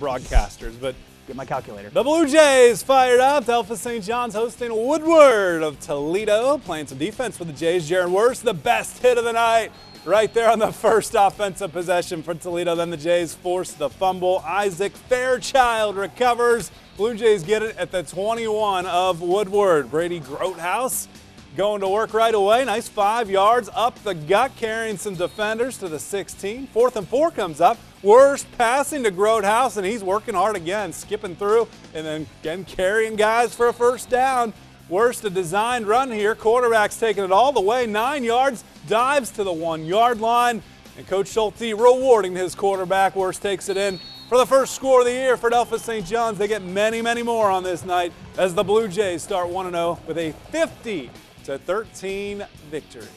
broadcasters, but Get my calculator. the Blue Jays fired up. Delphos St. John's hosting Woodward of Toledo, playing some defense for the Jays. Jaron Worst, the best hit of the night, right there on the first offensive possession for Toledo. Then the Jays force the fumble. Isaac Fairchild recovers. Blue Jays get it at the 21 of Woodward. Brady Grotehouse going to work right away. Nice five yards up the gut, carrying some defenders to the 16. Fourth and four comes up. Worst passing to Grotehouse, and he's working hard again, skipping through and then again carrying guys for a first down. Worst a designed run here. Quarterback's taking it all the way, nine yards, dives to the one yard line, and Coach Schulte rewarding his quarterback. Worst takes it in for the first score of the year for Delphos St. John's. They get many, many more on this night as the Blue Jays start 1 0 with a 50 to 13 victory.